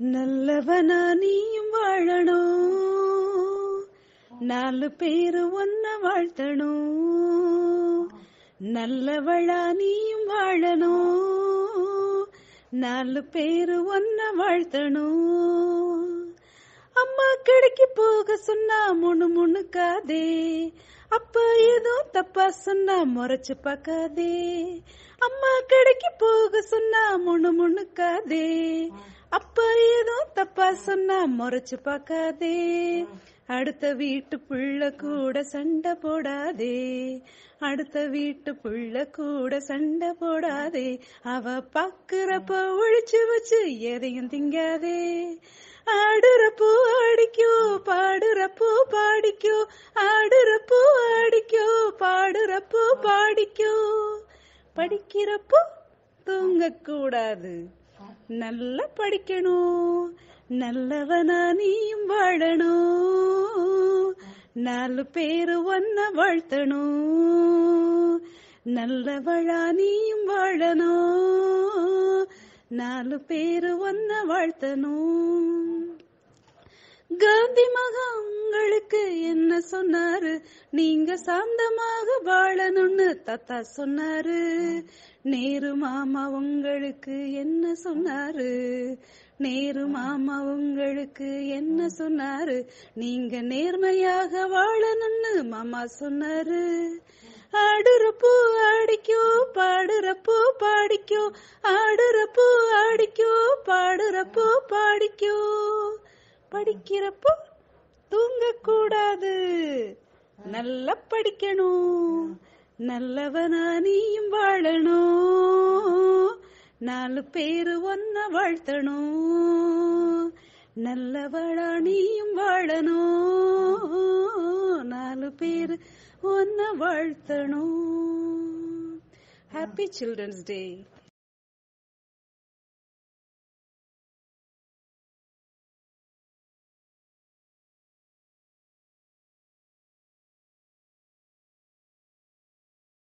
நல்லவனா நீயும் வாழணும் நாலு பேரு ஒன்ன வாழ்த்தணும் நல்லவளா நீயும் வாழணும் நாலு பேரு ஒன்ன வாழ்த்தணும் அம்மா கடைக்கு போக சொன்னா முணு முணுக்காதே. அப்ப ஏதோ தப்பா சொன்னா முறைச்சு பார்க்காதே அம்மா கடைக்கு போக சொன்னா முணு முணுக்காதே. அப்ப ஏதோ தப்பா சொன்னா முறைச்சு பார்க்காதே. அடுத்த வீட்டு புள்ள கூட சண்டை போடாதே. அடுத்த வீட்டு புள்ள கூட சண்டை போடாதே. அவ பாக்குறப்ப ஒழிச்சு வச்சு எதையும் திங்காதே. ஆடுறப்போ அடிக்கோ பாடுறப்போ பாடிக்கோ. ஆடுறப்போ அடிக்கோ பாடுறப்போ பாடிக்கோ. படிக்கிறப்போ தூங்க கூடாது நல்லா படிக்கணும். நல்லவனா நீயும் வாழணும். நாலு பேரு ஒன்ன வாழ்த்தணும். நல்லவளா நீயும் வாழணும். நாலு பேரு ஒன்ன வாழ்த்தணும். காந்தி மகா உங்களுக்கு என்ன சொன்னாரு? நீங்க சாந்தமாக வாழணும்னு தாத்தா சொன்னாரு. நேரு மாமா உங்களுக்கு என்ன சொன்னாரு? நேரு மாமா உங்களுக்கு என்ன சொன்னாரு? நீங்க நேர்மையாக வாழணும்னு மாமா சொன்னாரு. ஆடுறப்போ அடிக்கோ பாடுறப்போ பாடிக்கோ ஆடுறப்போ அடிக்கோ பாடுறப்போ பாடிக்கோ. படிக்கிறப்போ தூங்க கூடாது நல்லா படிக்கணும். நல்லவனா நீயும் வாழணும். நாலு பேரு ஒன்ன வாழ்த்தணும். நல்லவளா நீயும் வாழணும். நாலு பேரு ஒன்ன வாழ்த்தணும். Happy children's day